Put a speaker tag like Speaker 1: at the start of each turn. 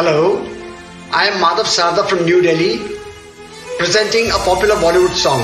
Speaker 1: Hello, I am Madhav Sarda from New Delhi, presenting a popular Bollywood song.